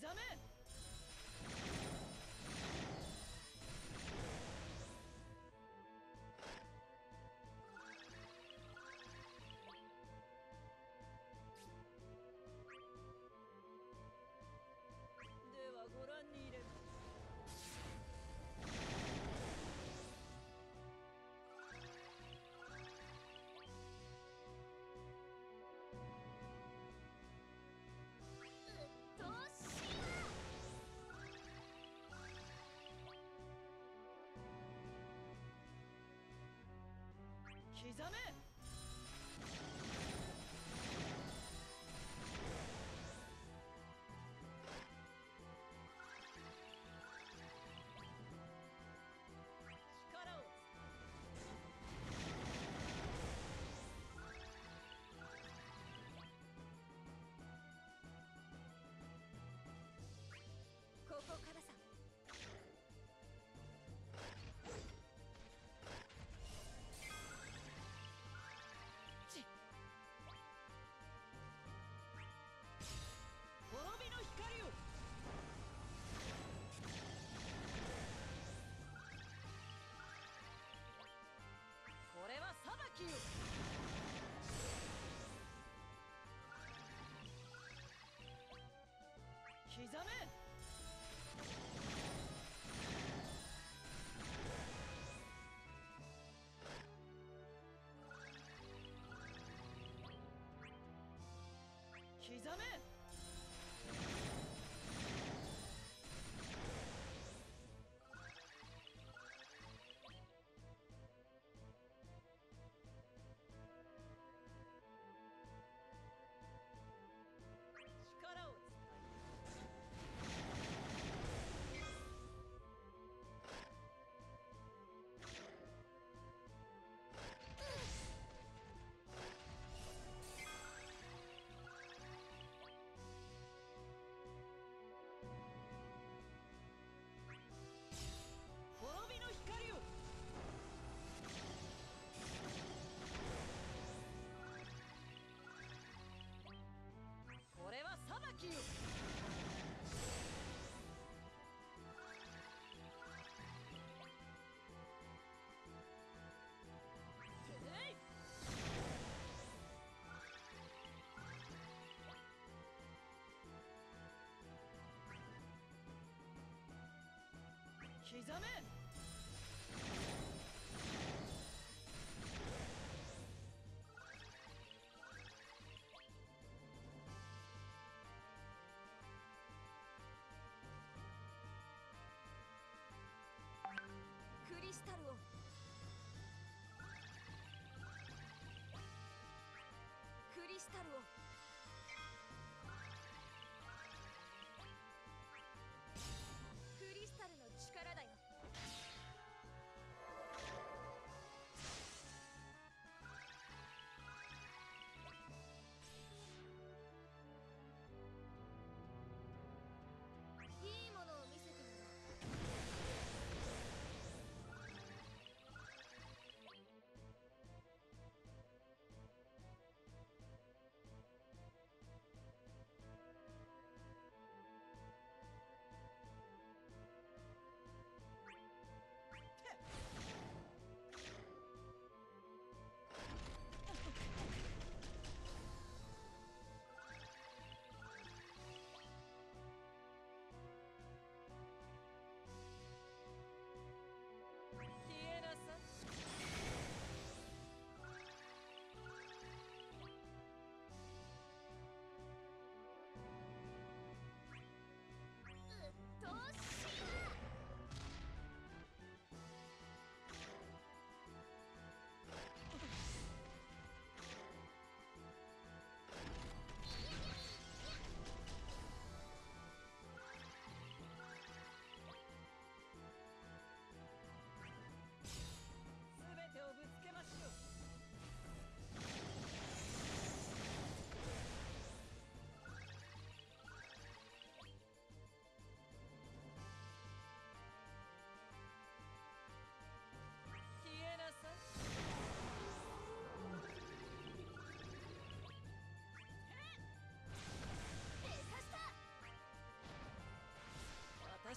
刻め刻め目覚め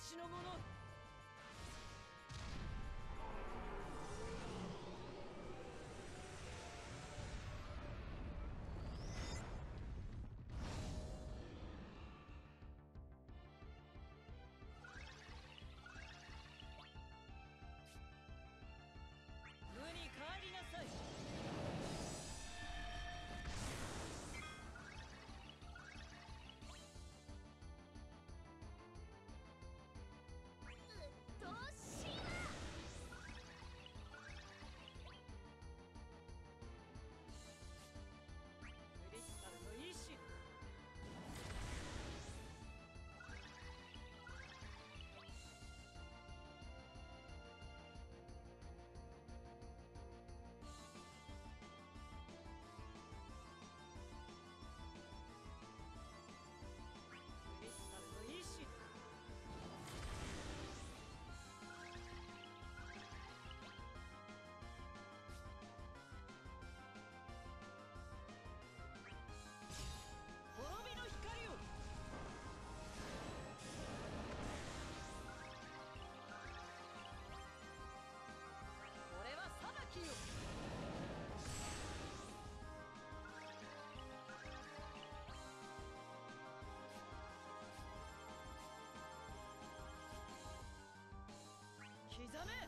私のもの。刻め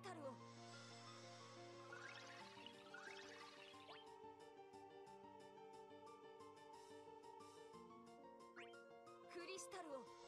タルを。クリスタルを。